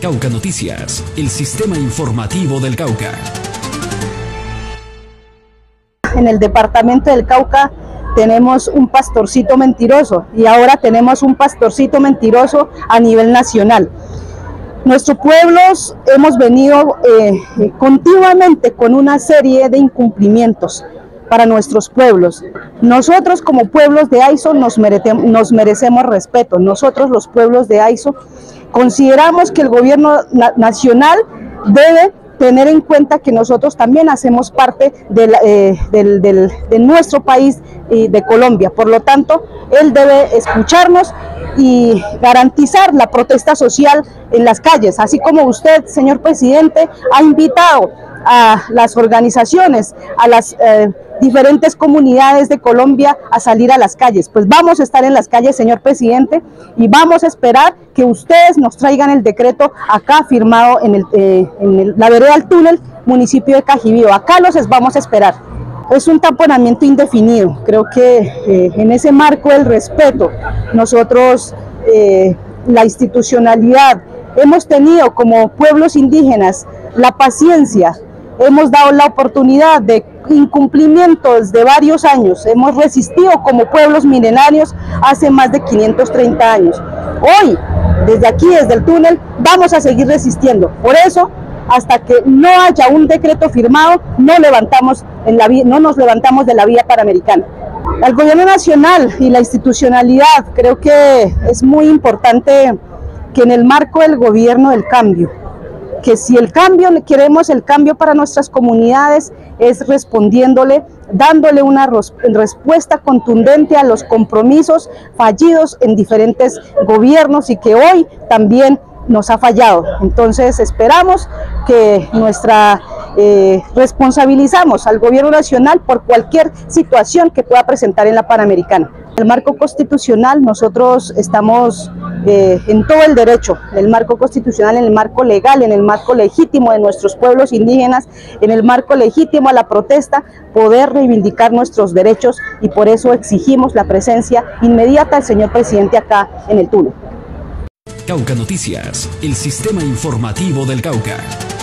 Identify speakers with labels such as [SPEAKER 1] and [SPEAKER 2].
[SPEAKER 1] Cauca Noticias, el sistema informativo del Cauca.
[SPEAKER 2] En el departamento del Cauca tenemos un pastorcito mentiroso y ahora tenemos un pastorcito mentiroso a nivel nacional. Nuestros pueblos hemos venido eh, continuamente con una serie de incumplimientos para nuestros pueblos. Nosotros como pueblos de AISO nos, nos merecemos respeto. Nosotros los pueblos de AISO consideramos que el gobierno nacional debe tener en cuenta que nosotros también hacemos parte de, eh, de nuestro país y de Colombia. Por lo tanto, él debe escucharnos y garantizar la protesta social en las calles, así como usted, señor presidente, ha invitado a las organizaciones, a las eh, diferentes comunidades de Colombia a salir a las calles. Pues vamos a estar en las calles, señor presidente, y vamos a esperar que ustedes nos traigan el decreto acá firmado en, el, eh, en la vereda del túnel, municipio de Cajibío. Acá los vamos a esperar. Es un tamponamiento indefinido. Creo que eh, en ese marco del respeto, nosotros, la institucionalidad, hemos tenido como pueblos indígenas la paciencia hemos dado la oportunidad de incumplimientos de varios años, hemos resistido como pueblos milenarios hace más de 530 años. Hoy, desde aquí, desde el túnel, vamos a seguir resistiendo. Por eso, hasta que no haya un decreto firmado, no, levantamos en la, no nos levantamos de la vía panamericana. El gobierno nacional y la institucionalidad, creo que es muy importante que en el marco del gobierno del cambio, que si el cambio, queremos el cambio para nuestras comunidades, es respondiéndole, dándole una respuesta contundente a los compromisos fallidos en diferentes gobiernos y que hoy también nos ha fallado. Entonces esperamos que nuestra eh, responsabilizamos al gobierno nacional por cualquier situación que pueda presentar en la Panamericana. El marco constitucional, nosotros estamos eh, en todo el derecho, el marco constitucional, en el marco legal, en el marco legítimo de nuestros pueblos indígenas, en el marco legítimo a la protesta, poder reivindicar nuestros derechos y por eso exigimos la presencia inmediata del señor presidente acá en el túnel.
[SPEAKER 1] Cauca Noticias, el sistema informativo del Cauca.